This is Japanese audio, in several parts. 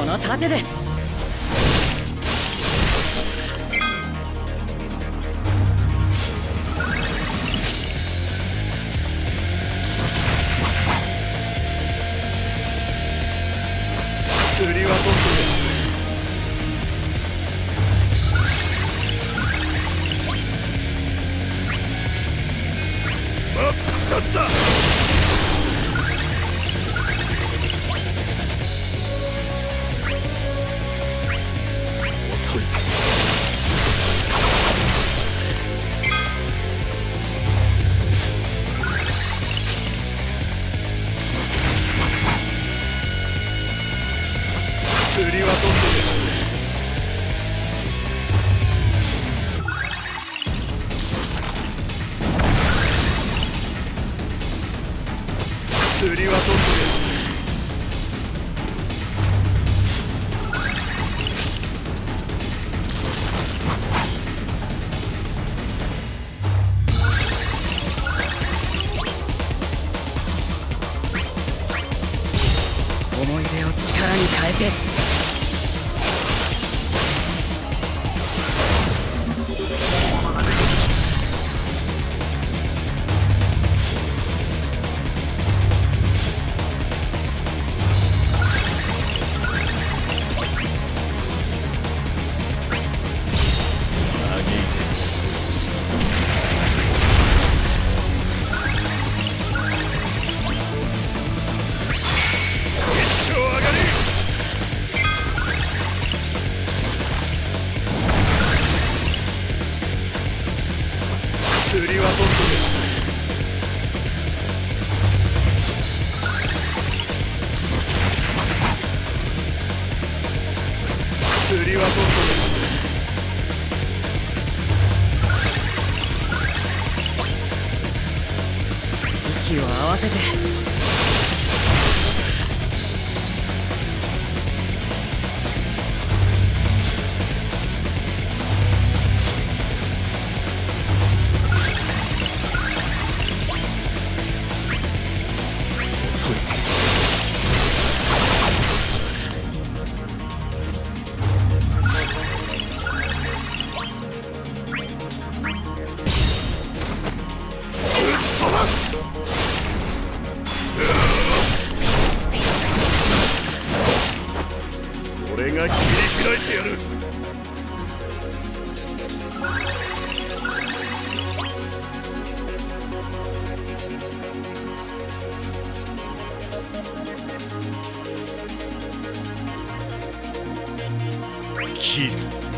この盾で aqui.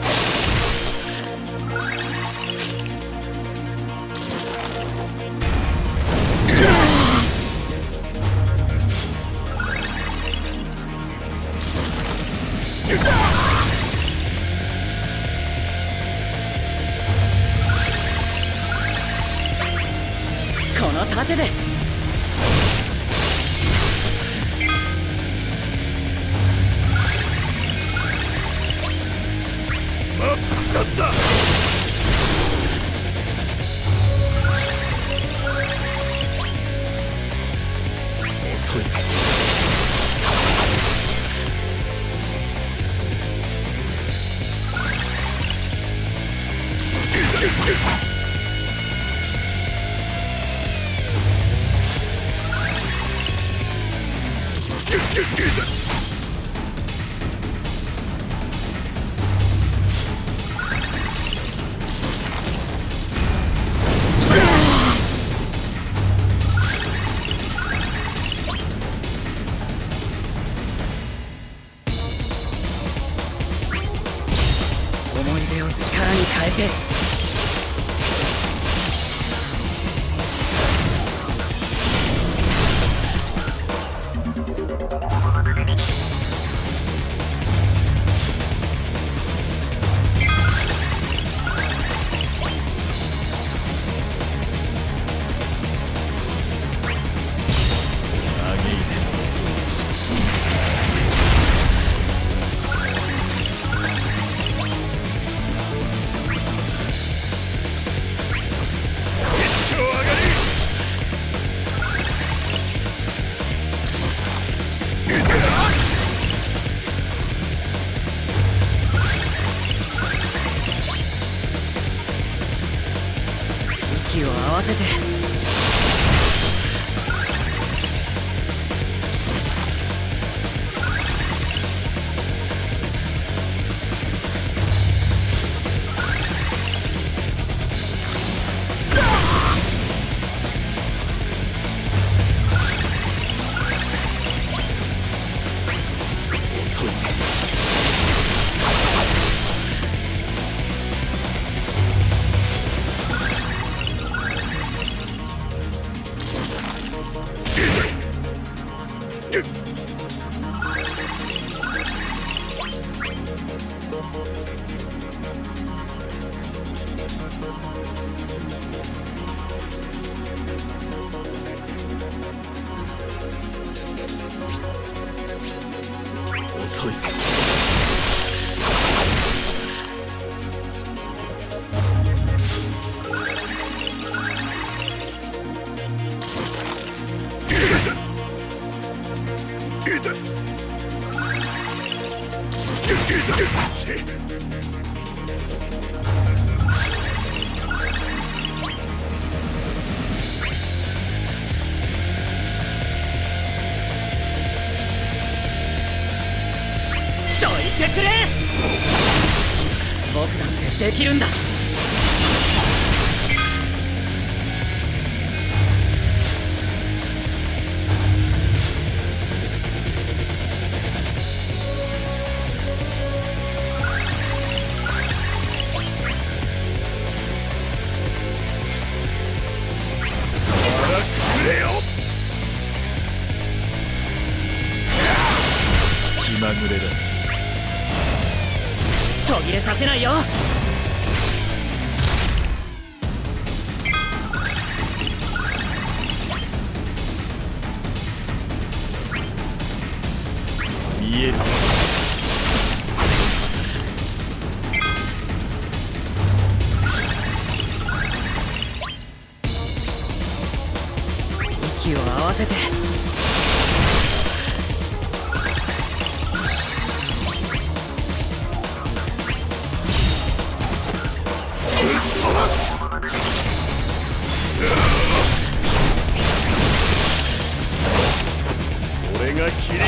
Let's go. 僕なんてできるんだ。まぐれだ途切れさせないよ。見える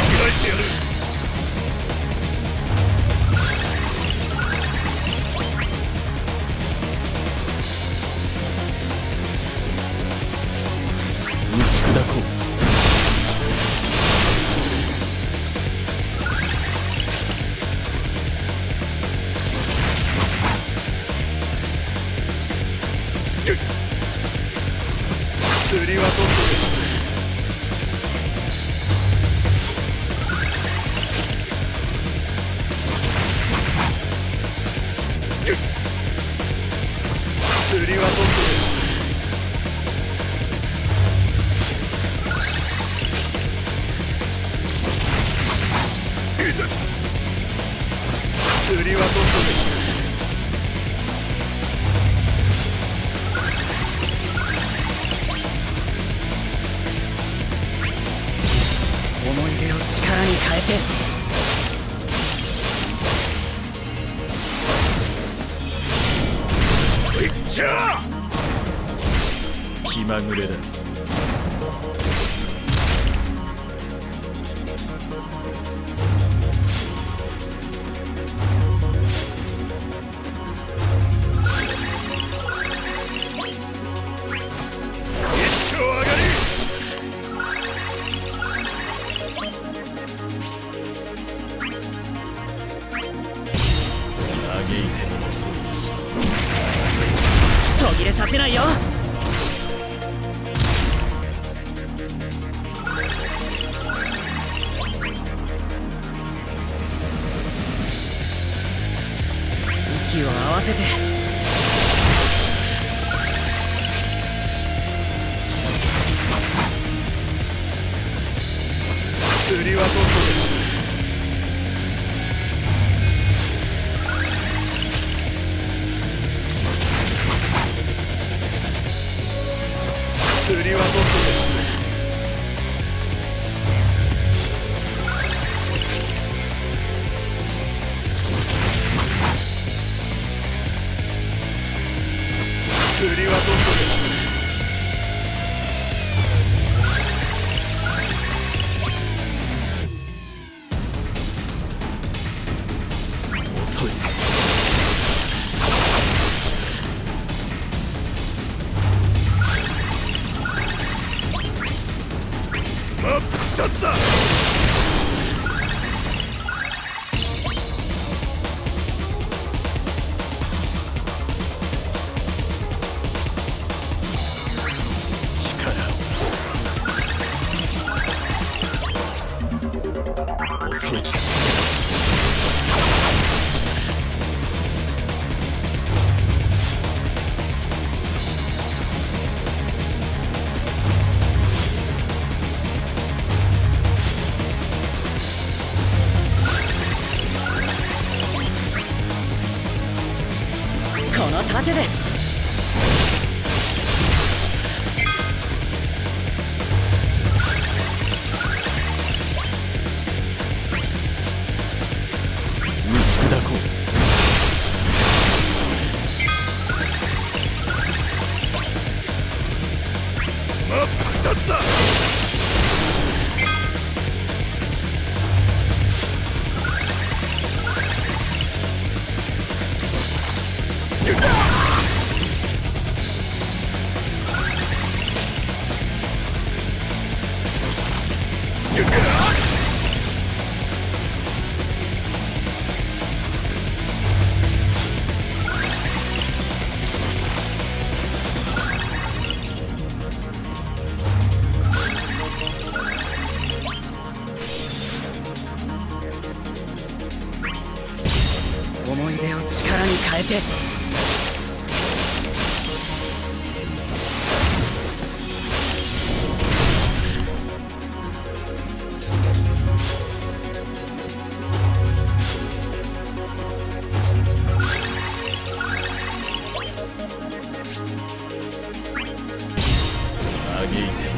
返してやる。釣りはどこで思い出を力に変えて。行っちゃう気まぐれだ。いてもの途切れさせないよ。息を合わせて。釣り見えて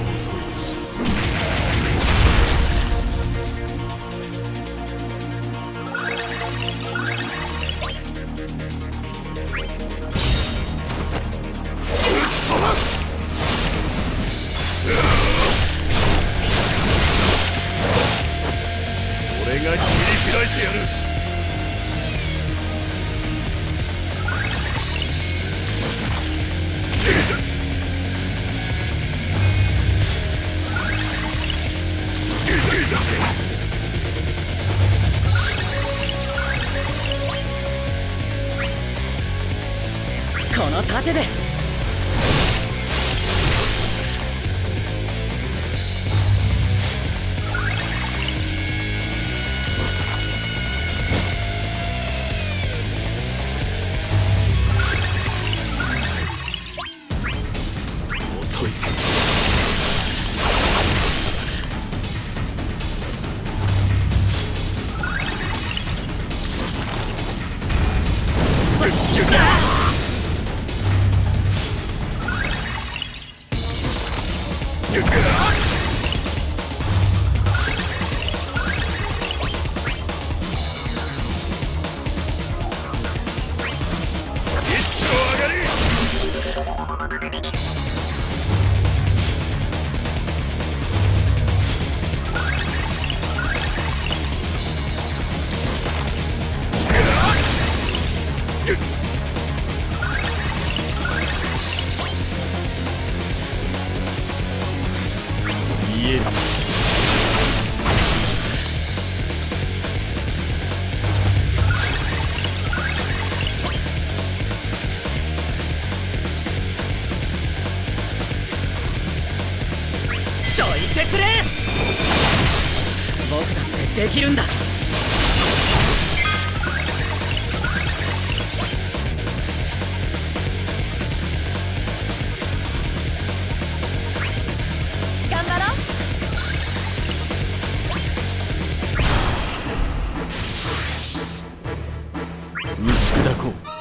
いただ。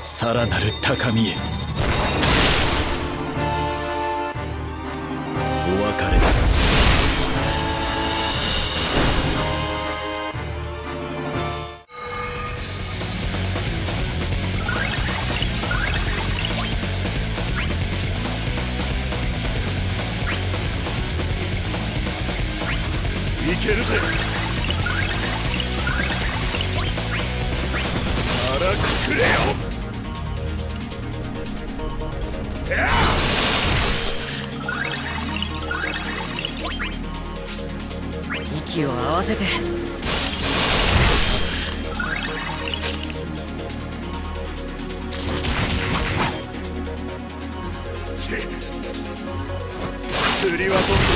さらなる高みへ。お別れだ。りは飛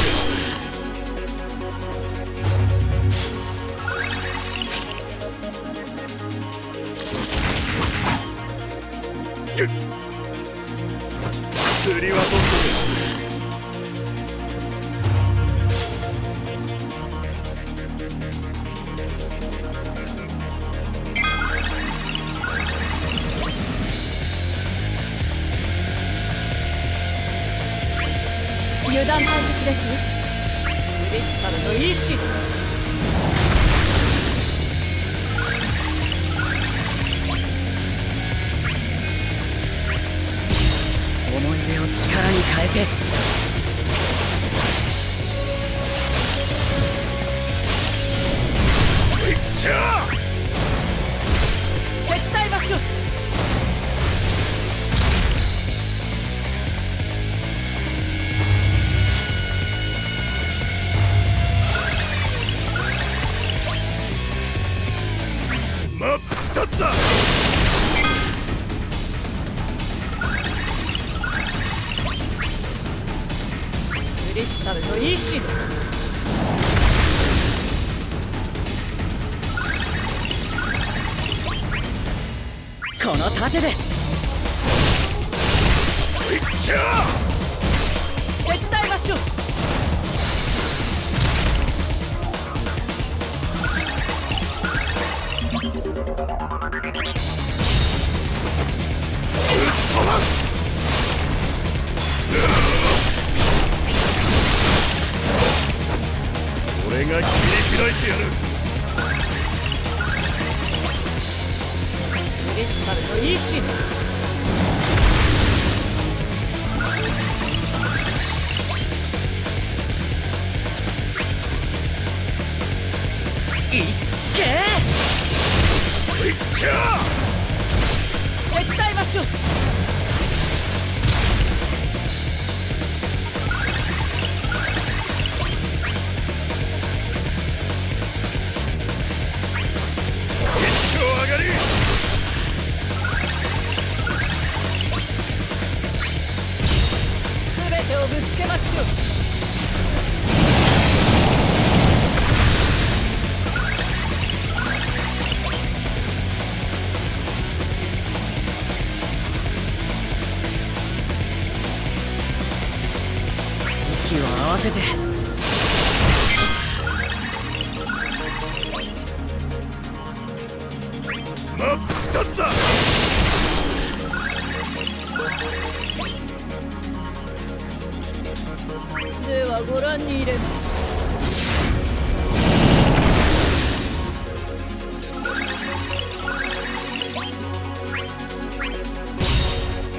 力に変えてではご覧に入れます。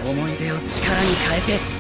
思い出を力に変えて。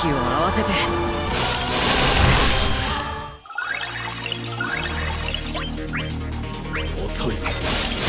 息を合わせて。遅い。